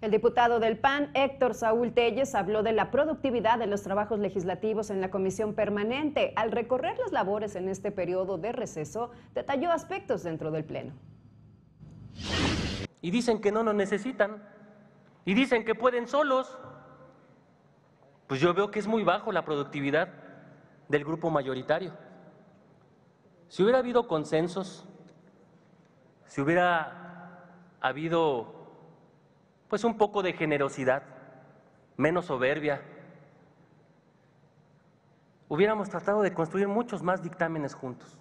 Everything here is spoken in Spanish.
El diputado del PAN, Héctor Saúl Telles, habló de la productividad de los trabajos legislativos en la comisión permanente. Al recorrer las labores en este periodo de receso, detalló aspectos dentro del Pleno. Y dicen que no nos necesitan. Y dicen que pueden solos. Pues yo veo que es muy bajo la productividad del grupo mayoritario. Si hubiera habido consensos, si hubiera habido pues un poco de generosidad, menos soberbia. Hubiéramos tratado de construir muchos más dictámenes juntos.